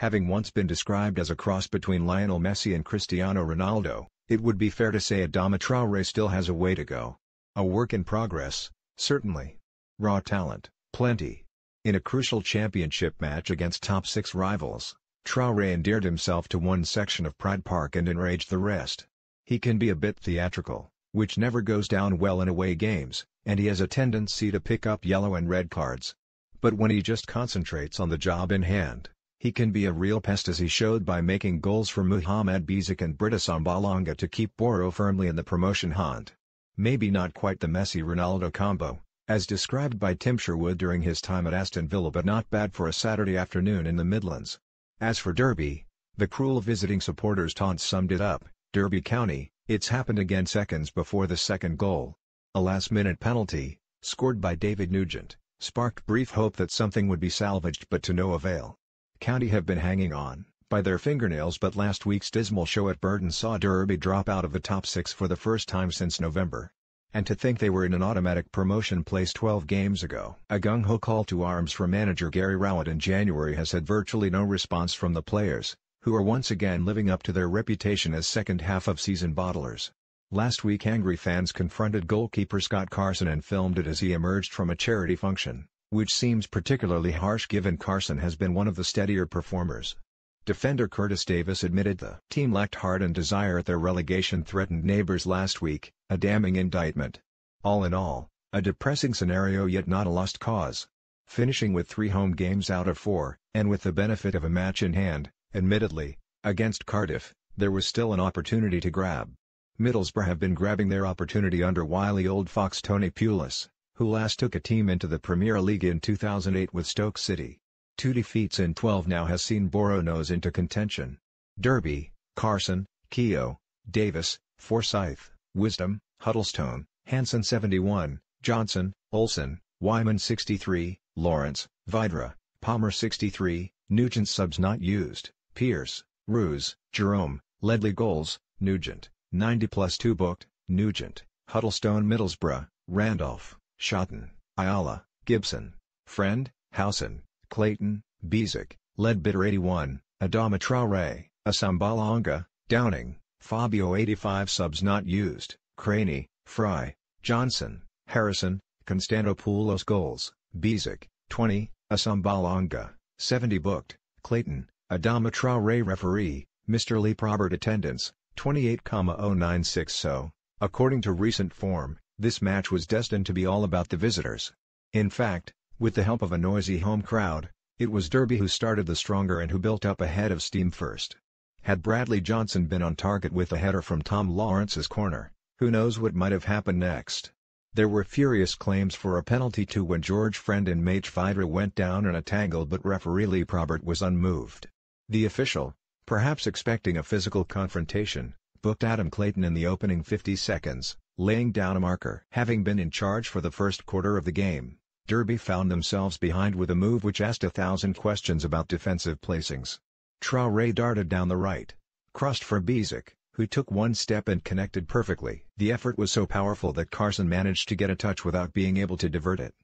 Having once been described as a cross between Lionel Messi and Cristiano Ronaldo, it would be fair to say Adama Traoré still has a way to go. A work in progress, certainly. Raw talent, plenty. In a crucial championship match against top six rivals, Traoré endeared himself to one section of Pride Park and enraged the rest. He can be a bit theatrical, which never goes down well in away games, and he has a tendency to pick up yellow and red cards. But when he just concentrates on the job in hand, he can be a real pest as he showed by making goals for Muhamed Besic and Britt Assombalonga to keep Boro firmly in the promotion hunt. Maybe not quite the Messi-Ronaldo combo, as described by Tim Sherwood during his time at Aston Villa but not bad for a Saturday afternoon in the Midlands. As for Derby, the cruel visiting supporters taunt summed it up, Derby County, it's happened again seconds before the second goal. A last-minute penalty, scored by David Nugent, sparked brief hope that something would be salvaged but to no avail. County have been hanging on, by their fingernails but last week's dismal show at Burton saw Derby drop out of the top six for the first time since November. And to think they were in an automatic promotion place 12 games ago. A gung-ho call to arms from manager Gary Rowett in January has had virtually no response from the players, who are once again living up to their reputation as second half-of-season bottlers. Last week angry fans confronted goalkeeper Scott Carson and filmed it as he emerged from a charity function, which seems particularly harsh given Carson has been one of the steadier performers. Defender Curtis Davies admitted the team lacked heart and desire at their relegation-threatened neighbors last week, a damning indictment. All in all, a depressing scenario yet not a lost cause. Finishing with three home games out of four, and with the benefit of a match in hand, Admittedly, against Cardiff, there was still an opportunity to grab. Middlesbrough have been grabbing their opportunity under wily old fox Tony Pulis, who last took a team into the Premier League in 2008 with Stoke City. Two defeats in 12 now has seen Boro nose into contention. Derby, Carson, Keogh, Davies, Forsyth, Wisdom, Huddlestone, Hanson 71, Johnson, Olsson, Weimann 63, Lawrence, Vydra, Palmer 63, Nugent subs not used. Pearce, Roos, Jerome, Ledley goals, Nugent, 90 plus 2 booked, Nugent, Huddlestone Middlesbrough, Randolph, Shotton, Ayala, Gibson, Friend, Howson, Clayton, Besic, Leadbitter 81, Adama Traoré, Assombalonga, Downing, Fabio 85 subs not used, Cranie, Fry, Johnson, Harrison, Konstantopoulos goals, Besic, 20, Assombalonga, 70 booked, Clayton, Adama Traoré referee, Mr. Lee Probert attendance, 28,096 so, according to recent form, this match was destined to be all about the visitors. In fact, with the help of a noisy home crowd, it was Derby who started the stronger and who built up a head of steam first. Had Bradley Johnson been on target with a header from Tom Lawrence's corner, who knows what might have happened next. There were furious claims for a penalty too when George Friend and Matej Vydra went down in a tangle but referee Lee Probert was unmoved. The official, perhaps expecting a physical confrontation, booked Adam Clayton in the opening 50 seconds, laying down a marker. Having been in charge for the first quarter of the game, Derby found themselves behind with a move which asked a thousand questions about defensive placings. Traoré darted down the right, crossed for Besic, who took one step and connected perfectly. The effort was so powerful that Carson managed to get a touch without being able to divert it.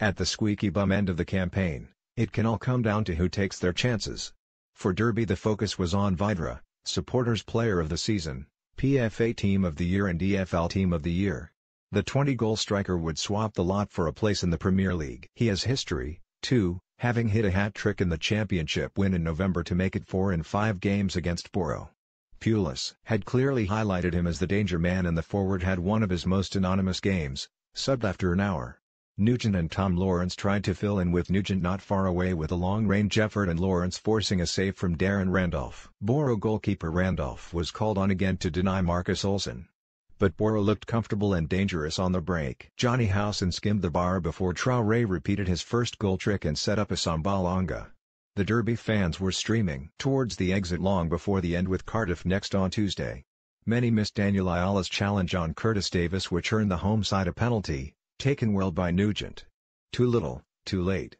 At the squeaky bum end of the campaign, it can all come down to who takes their chances. For Derby the focus was on Vydra, supporters player of the season, PFA Team of the Year and EFL Team of the Year. The 20-goal striker would swap the lot for a place in the Premier League. He has history, too, having hit a hat-trick in the championship win in November to make it 4 in 5 games against Boro. Pulis had clearly highlighted him as the danger man and the forward had one of his most anonymous games, subbed after an hour. Nugent and Tom Lawrence tried to fill in with Nugent not far away with a long-range effort and Lawrence forcing a save from Darren Randolph. Boro goalkeeper Randolph was called on again to deny Marcus Olsson. But Boro looked comfortable and dangerous on the break. Johnny Howson skimmed the bar before Traoré repeated his first goal trick and set up Assombalonga. The Derby fans were streaming towards the exit long before the end with Cardiff next on Tuesday. Many missed Daniel Ayala's challenge on Curtis Davies which earned the home side a penalty, taken well by Nugent. Too little, too late.